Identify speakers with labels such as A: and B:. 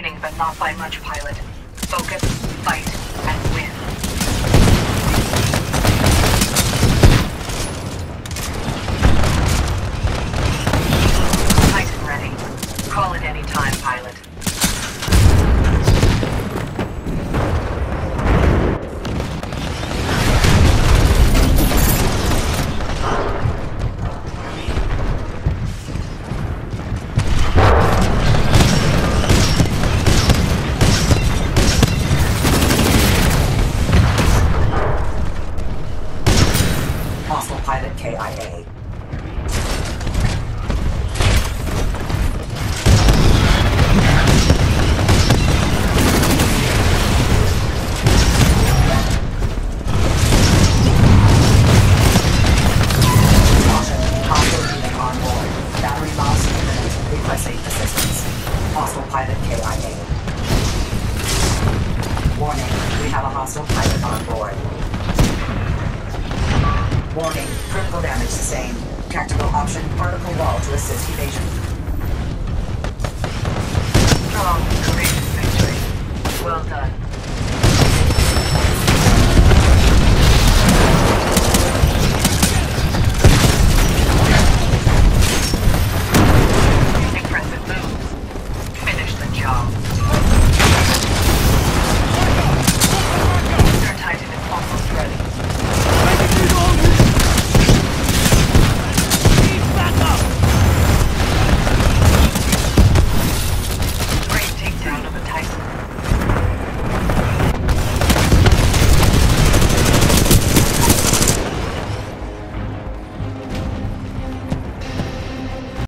A: winning, but not by much, pilot. Focus, fight.
B: hostile pilot on board. Warning, critical damage sustained. Tactical option, particle wall to assist evasion. Strong, courageous victory. Well done.